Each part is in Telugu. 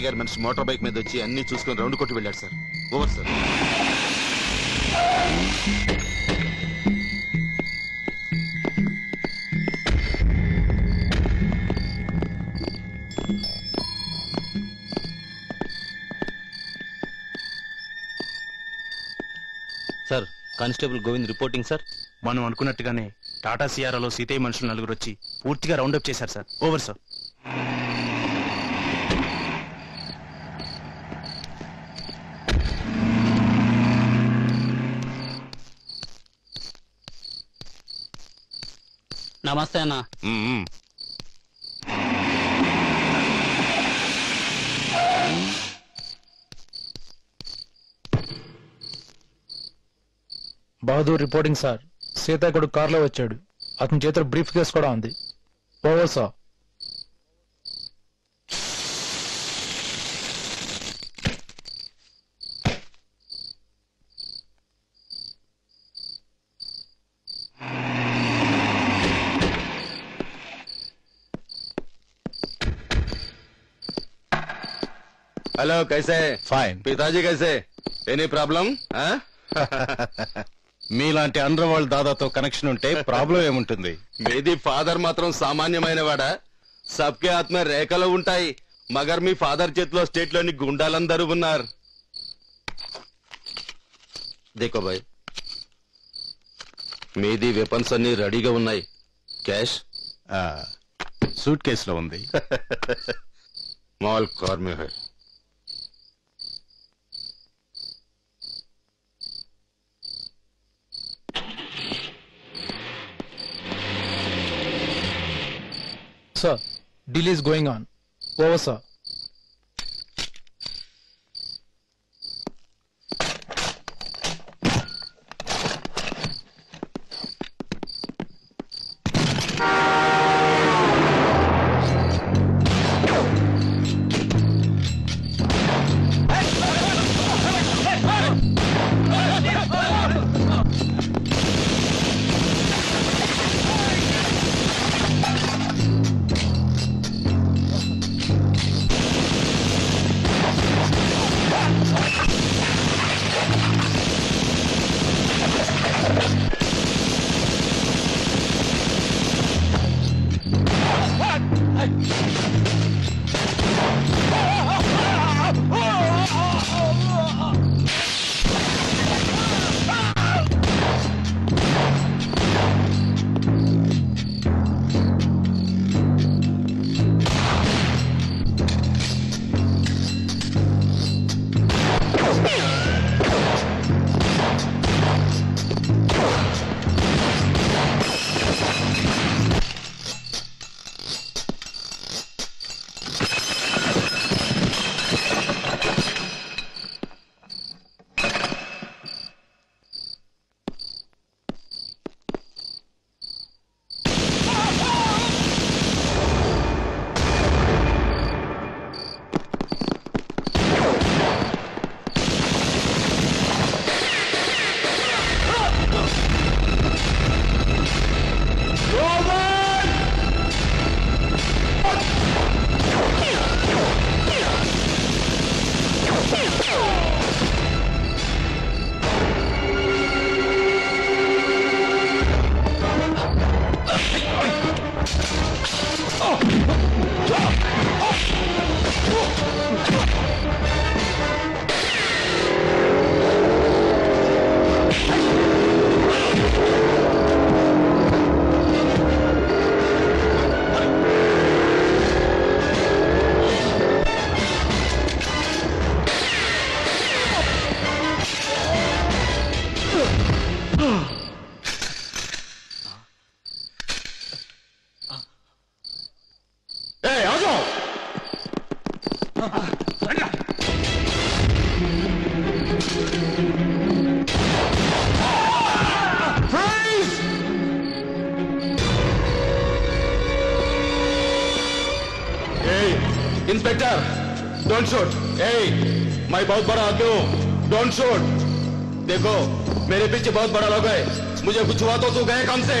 సీతయ్య గారి మనిషి మోటార్ బైక్ మీద వచ్చి అన్ని చూసుకొని రౌండ్ కొట్టి వెళ్ళాడు sir. Over sir. Sir constable Govind reporting sir? మనం అనుకున్నట్టుగానే టాటా సియారాలో సీతయ్య మనుషులు నలుగురు వచ్చి పూర్తిగా రౌండప్ చేశారు సార్. Over sir. నమస్తే అన్న. Bahadur reporting sir. సీతాకుడు కారులో వచ్చాడు. అతని చేతిలో బ్రీఫ్ కేస్ కూడా ఉంది. Over sir. హలో కైసే ఫైన్ పితాజీ కైసే ఎనీ ప్రాబ్లం మీలాంటి అండర్ వరల్డ్ దాదాతో కనెక్షన్ ఉంటే ప్రాబ్లం ఏముంటుంది? మీది ఫాదర్ మాత్రం సామాన్యమైన వాడా సబ్కే ఆత్మ రేఖలు ఉంటాయి. మగర్ మీ ఫాదర్ చేతిలో స్టేట్లోని గుండాలందరూ ఉన్నారు. దేకోబాయ్ మీది వెపన్స్ అన్ని రెడీగా ఉన్నాయి. క్యాష్ సూట్ కేసులో ఉంది. మాల్ కార్మి మే high sir deal is going on inspector don't shoot ए मैं बहुत बड़ा आदमी हूँ. डोंट शूट देखो, मेरे पीछे बहुत बड़ा लोग है. मुझे कुछ हुआ तो तू गए कम से.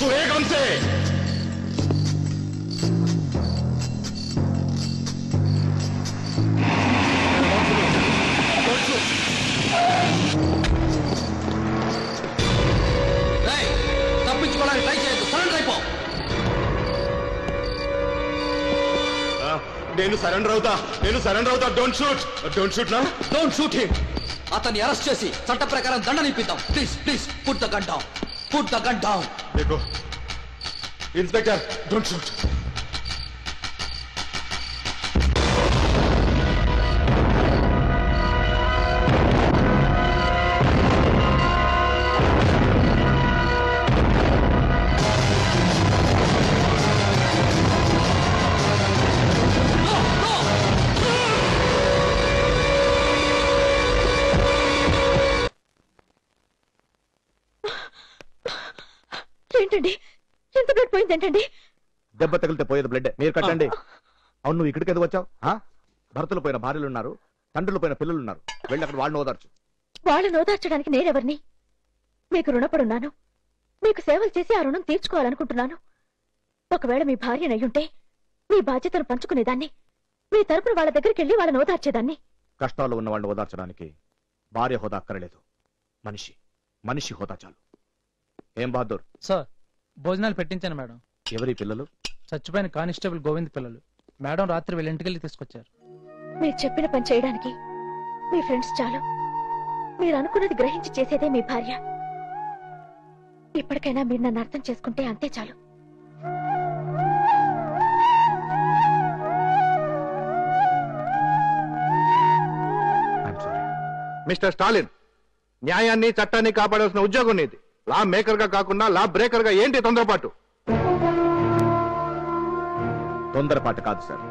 तू है कम से. నేను సరెండర్ అవుతా. నేను సరెండర్ అవుతా. డోంట్ షూట్ డోంట్ షూట్ నా? డోంట్ షూట్ హిమ్ అతన్ని అరెస్ట్ చేసి చట్ట ప్రకారం దండన ఇప్పిద్దాం please please put the gun down put the gun down inspector don't shoot ఎంత బ్లడ్ పోయింది ఏంటండి దెబ్బ తగిలితే పోయేది బ్లడ్ మీరు కట్టండి. అవును నువ్వు ఇక్కడికి ఎందుకు వచ్చావు? ఆ? భర్తలు పోయిన భార్యలు ఉన్నారు తండ్రులు పోయిన పిల్లలు ఉన్నారు. వెళ్ళి అక్కడ వాళ్ళని ఓదార్చు. వాళ్ళని ఓదార్చడానికి నేనెవరిని? మీకు రుణపడున్నాను. మీకు సేవలు చేసి ఆ రుణం తీర్చుకోవాలనుకుంటున్నాను. ఒకవేళ మీ భార్య అయ్యుంటే మీ బాధ్యతను పంచుకునేదాన్ని. మీ తరపున వాళ్ళ దగ్గరికి వెళ్ళి వాళ్ళని ఓదార్చేదాన్ని. కష్టాల్లో ఉన్న వాళ్ళని ఓదార్చడానికి భార్య హోదా అక్కర్లేదు. మనిషి. మనిషి హోదా చాలు. ఏం బహదూర్? సార్ భోజనాలు పెట్టించాను మేడం. ఎవరి పిల్లలు? చచ్చిపోయిన కానిస్టేబుల్ గోవింద్ పిల్లలు. మేడం రాత్రి వీళ్ళ ఇంటికెళ్ళి తీసుకొచ్చారు. మీరు చెప్పిన పని చేయడానికి మీ ఫ్రెండ్స్ చాలు. మీరు అనుకున్నది గ్రహించి చేసేదే మీ భార్య. ఇప్పటికైనా మీరు నన్ను అర్థం చేసుకుంటే అంతే చాలు. మిస్టర్ స్టాలిన్ న్యాయాన్ని చట్టాన్ని కాపాడాల్సిన ఉద్యోగం నీది. లా మేకర్గా కాకుండా లా బ్రేకర్గా ఏంటి తొందరపాటు? తొందరపాటు కాదు సార్.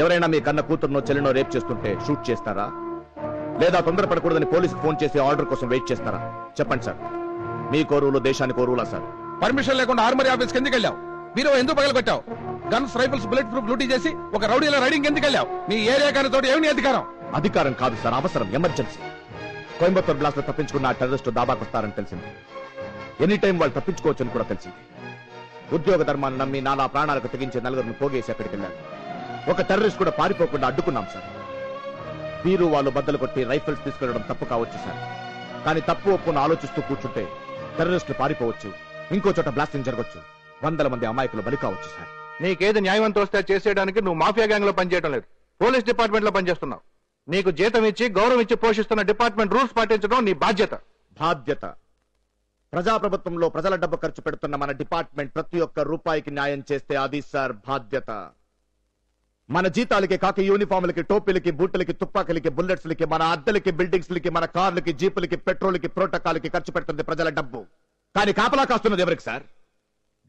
ఎవరైనా మీ కన్న కూతురునో చెల్లినో రేప్ చేస్తుంటే షూట్ చేస్తారా? లేదా తొందరపడకూడదని పోలీసుకు ఫోన్ చేసి ఆర్డర్ కోసం వెయిట్ చేస్తారా? చెప్పండి సార్. మీ కోరువులు దేశానికి కోరువులా సార్? పర్మిషన్ లేకుండా ఆర్మరీ ఆఫీస్ కిందకి వెళ్ళావు? మీరు ఎందుకు పగలగొట్టావు? Guns rifles bullet proof duty చేసి ఒక రౌడీల రైడింగ్ ఎందుకు వెళ్ళావు? నీ ఏరియా కానీ తోటి ఏమి అధికారం? అధికారం కాదు సార్. అవసరం. ఎమర్జెన్సీ. కోయంబత్తూర్ బ్లాస్ట్లో తప్పించుకున్న ఆ టెర్రరిస్టు దాబాకు వస్తారని తెలిసింది. ఎనీ టైం వాళ్ళు అని కూడా తెలిసింది. ఉద్యోగ ధర్మాన్ని నమ్మి నానా ప్రాణాలకు తెగించి నలుగురిని పోగేసి అక్కడికి వెళ్ళారు ఒక టెర్రరిస్ట్ కూడా పారిపోకుండా అడ్డుకున్నాం సార్. వీరు వాళ్ళు బద్దలు కొట్టి రైఫిల్స్ తీసుకెళ్ళడం తప్పు కావచ్చు సార్. కానీ తప్పు ఒప్పును ఆలోచిస్తూ కూర్చుంటే టెర్రరిస్టులు పారిపోవచ్చు. ఇంకో చోట బ్లాస్టింగ్ జరగవచ్చు వందల మంది అమాయకులు బలి కావచ్చు సార్. నీకేది న్యాయం తోస్తే చేసేయడానికి నువ్వు మాఫియా గ్యాంగ్లో పనిచేయడం లేదు. పోలీస్ డిపార్ట్మెంట్లో పనిచేస్తున్నావు. నీకు జీతం ఇచ్చి గౌరవం ఇచ్చి పోషిస్తున్న డిపార్ట్మెంట్ రూల్స్ పాటించడం నీ బాధ్యత. బాధ్యత. ప్రజాప్రభుత్వంలో ప్రజల డబ్బు ఖర్చు పెడుతున్న మన డిపార్ట్మెంట్ ప్రతి ఒక్క రూపాయికి న్యాయం చేస్తే అది సార్ బాధ్యత. మన జీతాలకి కాకి యూనిఫామ్లకి టోపీలకి బూట్లకి తుపాకులకి బుల్లెట్స్లకి మన అద్దెలకి బిల్డింగ్స్లకి మన కార్లకి జీపులకి పెట్రోల్కి ప్రోటోకాల్కి ఖర్చు పెడుతుంది ప్రజల డబ్బు. కానీ కాపలా కాస్తున్నది ఎవరికి సార్?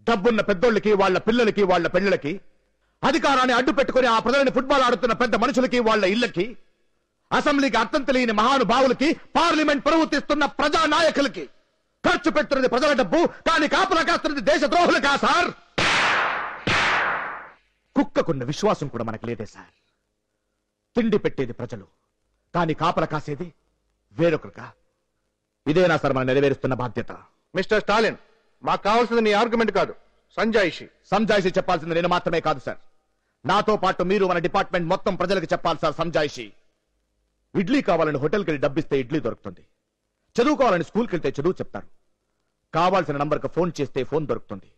డబ్బున్న పెద్దోళ్ళకి వాళ్ళ పిల్లలకి వాళ్ళ పెళ్ళిళ్ళకి అధికారాన్ని అడ్డు పెట్టుకుని ఆ ప్రజలని ఫుట్బాల్ ఆడుతున్న పెద్ద మనుషులకి వాళ్ళ ఇళ్ళకి అసెంబ్లీకి అర్థం తెలియని మహానుభావులకి పార్లమెంట్ పరువు తీస్తున్న ప్రజా నాయకులకి ఖర్చు పెడుతున్నది ప్రజల డబ్బు కానీ కాపలా కాస్తున్నది దేశ ద్రోహులకా సార్? కుక్కకున్న విశ్వాసం కూడా మనకు లేదే సార్. తిండి పెట్టేది ప్రజలు కానీ కాపల కాసేది వేరొకరుగా ఇదేనా సార్ మనం నెరవేరుస్తున్న బాధ్యత? మిస్టర్ స్టాలిన్ మాకు కావాల్సింది నీ ఆర్గ్యుమెంట్ కాదు సంజాయిషి. సంజాయిషి చెప్పాల్సింది నేను మాత్రమే కాదు సార్. నాతో పాటు మీరు మన డిపార్ట్మెంట్ మొత్తం ప్రజలకు చెప్పాలి సార్ సంజాయిషి. ఇడ్లీ కావాలని హోటల్కి వెళ్ళి డబ్బిస్తే ఇడ్లీ దొరుకుతుంది. చదువుకోవాలని స్కూల్కి వెళ్తే చదువు చెప్తారు. కావాల్సిన నంబర్కి ఫోన్ చేస్తే ఫోన్ దొరుకుతుంది.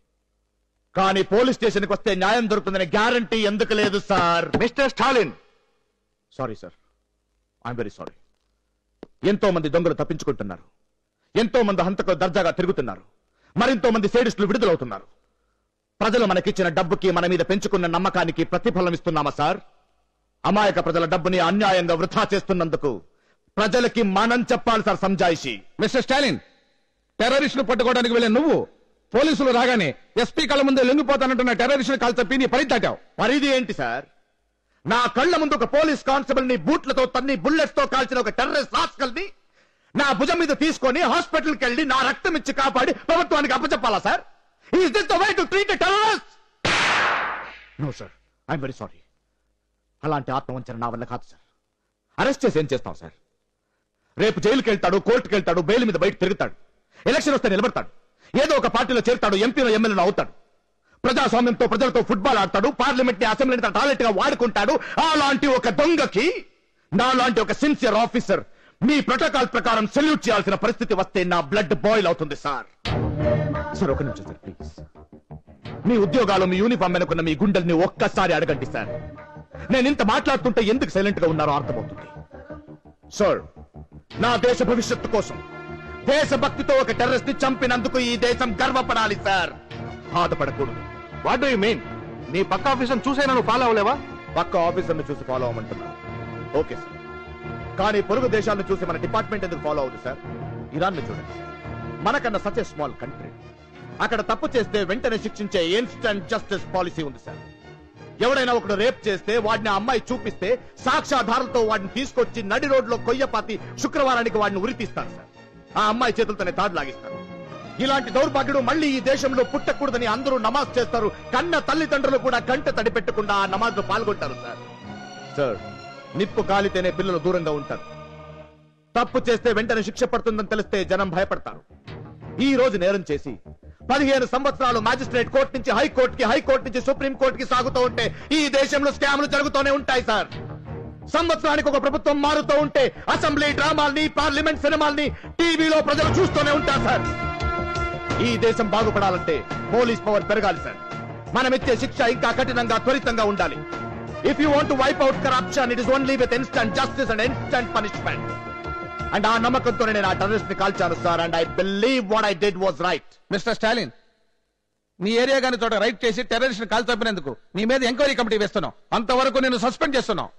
కానీ పోలీస్ స్టేషన్కి వస్తే న్యాయం దొరుకుతుందనే గ్యారంటీ ఎందుకు లేదు sir? Mister Stalin! Sorry sir. I'm very sorry. ఎంతో మంది దొంగలు తప్పించుకుంటున్నారు. ఎంతో మంది హంతకులు దర్జాగా తిరుగుతున్నారు. మరింతో మంది సేడిస్టులు విడుదలవుతున్నారు. ప్రజలు మనకిచ్చిన డబ్బుకి మన మీద పెంచుకున్న నమ్మకానికి ప్రతిఫలం ఇస్తున్నామా సార్? అమాయక ప్రజల డబ్బుని అన్యాయంగా వృధా చేస్తున్నందుకు ప్రజలకి మనం చెప్పాలి సార్ సంజాయిషి. మిస్టర్ స్టాలిన్ టెర్రరిస్ట్ను పట్టుకోవడానికి వెళ్ళిన నువ్వు పోలీసులు రాగానే ఎస్పీ కళ్ళ ముందే లొంగిపోతానంటున్న టెర్రరిస్ట్ కాల్ తప్పి నీ పని దాటావు. పరిధి ఏంటి సార్? నా కళ్ళ ముందు ఒక పోలీస్ కానిస్టేబుల్ని బూట్లతో తన్ని బుల్లెట్స్తో కాల్చిన ఒక టెర్రరిస్ట్ రాస్కల్ని నా భుజం మీద తీసుకొని హాస్పిటల్కి వెళ్ళి నా రక్తం ఇచ్చి కాపాడి ప్రభుత్వానికి అప్పచెప్పాలా sir? Is this the way to treat terrorist no sir I'm very sorry అలాంటి ఆత్మవంచన నా వల్ల కాదు సార్. అరెస్ట్ చేసి ఏం చేస్తాం సార్? రేపు జైలుకి వెళ్తాడు కోర్టుకి వెళ్తాడు బెయిల్ మీద బయట తిరుగుతాడు ఎలక్షన్ వస్తే నిలబడతాడు ఏదో ఒక పార్టీలో చేరుతాడు ఎంపీలో ఎమ్మెల్యేలో అవుతాడు ప్రజాస్వామ్యంతో ప్రజలతో ఫుట్బాల్ ఆడతాడు పార్లమెంట్ని అసెంబ్లీని టాయిలెట్గా వాడుకుంటాడు అలాంటి ఒక దొంగకి నాలాంటి ఒక సిన్సియర్ ఆఫీసర్ మీ ప్రోటోకాల్ ప్రకారం సెల్యూట్ చేయాల్సిన పరిస్థితి వస్తే నా బ్లడ్ బాయిల్ అవుతుంది సార్. సార్ ఒక నిమిషం సార్ ప్లీజ్ మీ ఉద్యోగాలు మీ యూనిఫామ్ వెనుకున్న మీ గుండెల్ని ఒక్కసారి అడగండి సార్. నేను ఇంత మాట్లాడుతుంటే ఎందుకు సైలెంట్గా ఉన్నారో అర్థమవుతుంది. సార్ నా దేశ భవిష్యత్తు కోసం దేశభక్తితో ఒక టెర్రరిస్ట్ని చంపినందుకు ఈ దేశం గర్వపడాలి సార్ బాధపడకూడదు. వాట్ డూ యూ మీన్ నీ పక్క ఆఫీసర్ చూసే నువ్వు ఫాలో అవ్వలేవా? పక్క ఆఫీసర్ని చూసి ఫాలో అవ్వమంటున్నా. ఓకే సార్ కానీ పొరుగు దేశాలను చూసి మన డిపార్ట్మెంట్ ఎందుకు ఫాలో అవుతుంది సార్ ఇరాన్ని చూడండి మనకన్నా సచ్ ఏ స్మాల్ కంట్రీ అక్కడ తప్పు చేస్తే వెంటనే శిక్షించే ఇన్స్టంట్ జస్టిస్ పాలసీ ఉంది సార్ ఎవడైనా ఒకడు రేప్ చేస్తే వాడిని ఆ అమ్మాయి చూపిస్తే సాక్ష్యాధారంతో వాడిని తీసుకొచ్చి నడి రోడ్లో కొయ్యపాతి శుక్రవారానికి వాడిని ఉరితీస్తాను సార్. ఆ అమ్మాయి చేతులతోనే తాడు ఇలాంటి దౌర్భాగ్యుడు మళ్ళీ ఈ దేశంలో పుట్టకూడదని అందరూ నమాజ్ చేస్తారు. కన్న తల్లిదండ్రులు కూడా కంట తడిపెట్టకుండా ఆ నమాజ్లో పాల్గొంటారు సార్. సార్ నిప్పు కాలితేనే పిల్లలు దూరంగా ఉంటారు. తప్పు చేస్తే వెంటనే శిక్ష పడుతుందని తెలిస్తే జనం భయపడతారు. ఈ రోజు నేరం చేసి పదిహేను సంవత్సరాలు మాజిస్ట్రేట్ కోర్టు నుంచి హైకోర్టుకి హైకోర్టు నుంచి సుప్రీం కోర్టుకి సాగుతూ ఉంటే ఈ దేశంలో స్కామ్లు జరుగుతూనే ఉంటాయి సార్. సంవత్సరానికి ఒక ప్రభుత్వం మారుతూ ఉంటే అసెంబ్లీ డ్రామాల్ని పార్లమెంట్ సినిమాల్ని టీవీలో ప్రజలు చూస్తూనే ఉంటారు సార్. ఈ దేశం బాగుపడాలంటే పోలీస్ పవర్ పెరగాలి సార్. మనమిచ్చే శిక్ష ఇంకా కఠినంగా త్వరితంగా ఉండాలి. If you want wipe out corruption it is only with instant justice and instant punishment and ఆ నమ్మకంతోనే నేను ఆ టెర్రరిస్ట్ని కాల్చాను sir and I believe what I did was right mister Stalin నీ ఏరియా గాని చోట రైట్ చేసి టెర్రరిస్ట్ కాల్ తప్పినందుకు నీ మీద ఎంక్వైరీ కమిటీ వేస్తున్నావు అంతవరకు నేను సస్పెండ్ చేస్తున్నావు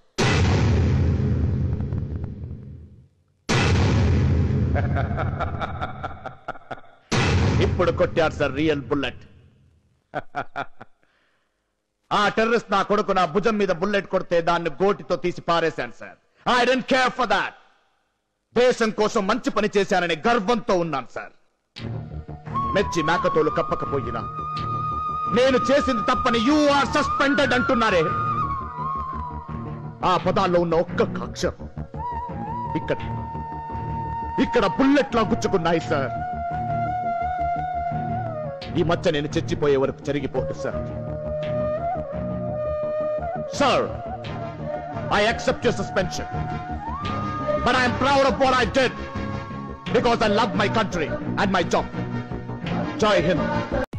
ఇప్పుడు కొట్టారు సార్ రియల్ బుల్లెట్ ఆ టెర్రరిస్ట్ నా కొడుకు నా భుజం మీద బుల్లెట్ కొడితే దాన్ని గోటితో తీసి పారేశాను sir I don't care for that దేశం కోసం మంచి పని చేశానని గర్వంతో ఉన్నాను సార్. మెచ్చి మేకతోలు కప్పకపోయినా. నేను చేసింది తప్పని యు ఆర్ సస్పెండెడ్ అంటున్నారే. ఆ పదాల్లో ఉన్న ఒక్క అక్షరం ఇక్కడ. ఇక్కడ బుల్లెట్లా గుచ్చుకున్నాయి సార్. ఈ మధ్య నేను చచ్చిపోయే వరకు జరిగిపోదు sir. Sir I accept you suspension But I am proud of what I did because I love my country and my job. Joy him.